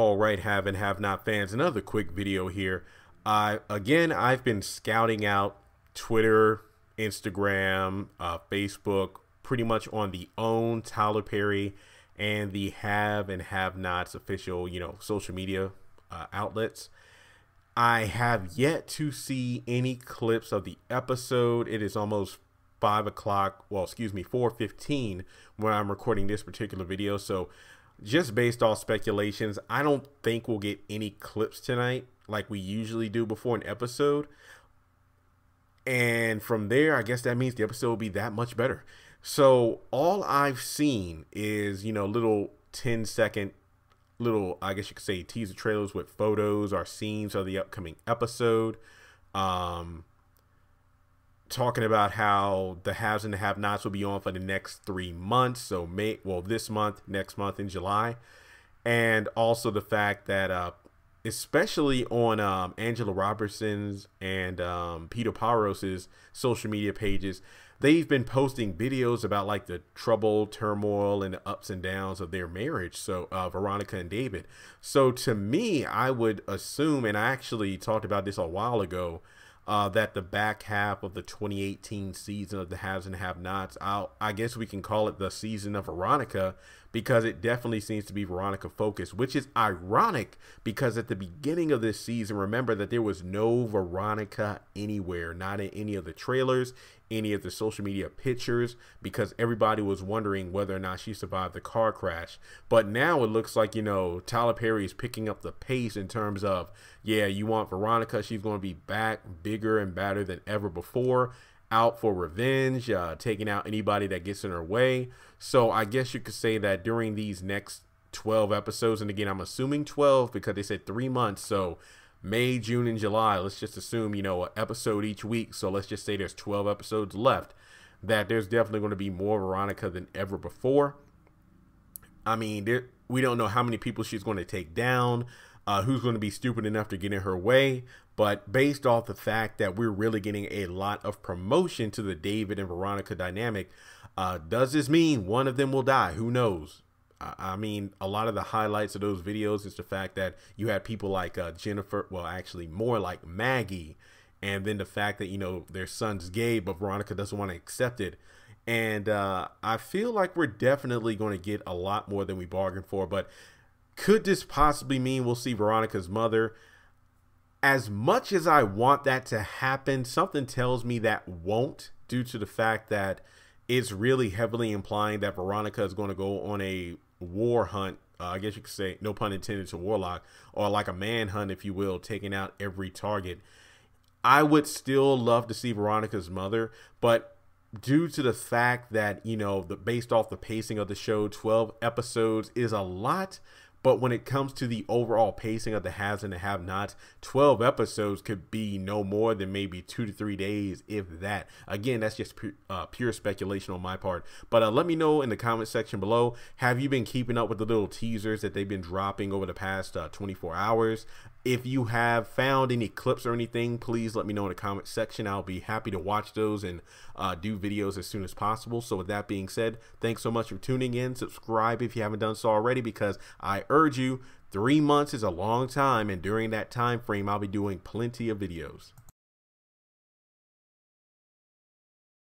All right, have and have not fans, another quick video here. Uh, again, I've been scouting out Twitter, Instagram, uh, Facebook, pretty much on the own Tyler Perry and the have and have nots official, you know, social media uh, outlets. I have yet to see any clips of the episode. It is almost five o'clock. Well, excuse me, four fifteen when I'm recording this particular video. So just based off speculations, I don't think we'll get any clips tonight like we usually do before an episode. And from there, I guess that means the episode will be that much better. So all I've seen is, you know, little 10 second little, I guess you could say teaser trailers with photos or scenes of the upcoming episode. Um, talking about how the haves and the have nots will be on for the next three months. So May, well, this month, next month in July, and also the fact that, uh, especially on um, Angela Robinson's and um, Peter Parros's social media pages, they've been posting videos about like the trouble, turmoil, and the ups and downs of their marriage. So uh, Veronica and David. So to me, I would assume, and I actually talked about this a while ago uh, that the back half of the 2018 season of the Haves and Have Nots, I guess we can call it the season of Veronica because it definitely seems to be Veronica focused, which is ironic because at the beginning of this season, remember that there was no Veronica anywhere, not in any of the trailers, any of the social media pictures, because everybody was wondering whether or not she survived the car crash. But now it looks like, you know, Tyler Perry is picking up the pace in terms of, yeah, you want Veronica, she's going to be back bigger and badder than ever before out for revenge, uh, taking out anybody that gets in her way. So I guess you could say that during these next 12 episodes, and again, I'm assuming 12 because they said three months. So May, June, and July, let's just assume, you know, an episode each week. So let's just say there's 12 episodes left, that there's definitely going to be more Veronica than ever before. I mean, there, we don't know how many people she's going to take down uh, who's going to be stupid enough to get in her way. But based off the fact that we're really getting a lot of promotion to the David and Veronica dynamic, uh, does this mean one of them will die? Who knows? I mean, a lot of the highlights of those videos is the fact that you had people like uh, Jennifer, well, actually more like Maggie, and then the fact that, you know, their son's gay, but Veronica doesn't want to accept it. And uh, I feel like we're definitely going to get a lot more than we bargained for. But could this possibly mean we'll see Veronica's mother? As much as I want that to happen, something tells me that won't, due to the fact that it's really heavily implying that Veronica is going to go on a war hunt. Uh, I guess you could say, no pun intended, to Warlock, or like a manhunt, if you will, taking out every target. I would still love to see Veronica's mother, but due to the fact that you know the based off the pacing of the show 12 episodes is a lot but when it comes to the overall pacing of the haves and the have nots, 12 episodes could be no more than maybe two to three days, if that. Again, that's just pure, uh, pure speculation on my part. But uh, let me know in the comment section below have you been keeping up with the little teasers that they've been dropping over the past uh, 24 hours? If you have found any clips or anything, please let me know in the comment section. I'll be happy to watch those and uh, do videos as soon as possible. So with that being said, thanks so much for tuning in. Subscribe if you haven't done so already because I urge you, three months is a long time and during that time frame, I'll be doing plenty of videos.